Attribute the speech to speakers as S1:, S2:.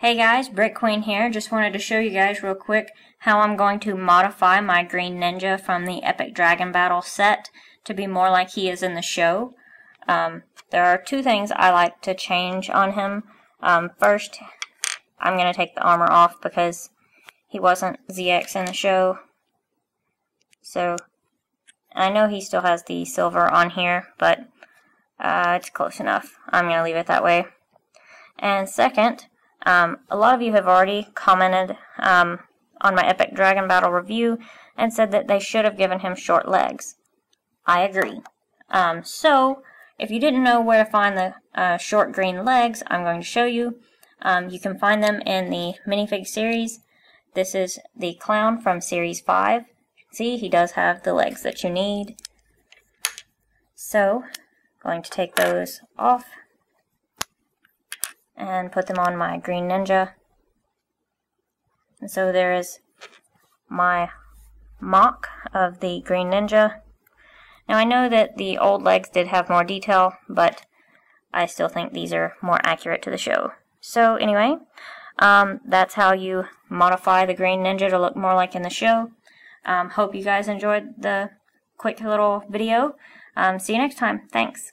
S1: Hey guys, Brick Queen here. Just wanted to show you guys real quick how I'm going to modify my Green Ninja from the Epic Dragon Battle set to be more like he is in the show. Um, there are two things I like to change on him. Um, first, I'm going to take the armor off because he wasn't ZX in the show. So, I know he still has the silver on here, but uh, it's close enough. I'm going to leave it that way. And second, um, a lot of you have already commented um, on my Epic Dragon Battle review and said that they should have given him short legs. I agree. Um, so, if you didn't know where to find the uh, short green legs, I'm going to show you. Um, you can find them in the minifig series. This is the clown from series 5. See, he does have the legs that you need. So, going to take those off and put them on my Green Ninja. And so there is my MOC of the Green Ninja. Now I know that the old legs did have more detail, but I still think these are more accurate to the show. So anyway, um, that's how you modify the Green Ninja to look more like in the show. Um, hope you guys enjoyed the quick little video. Um, see you next time. Thanks.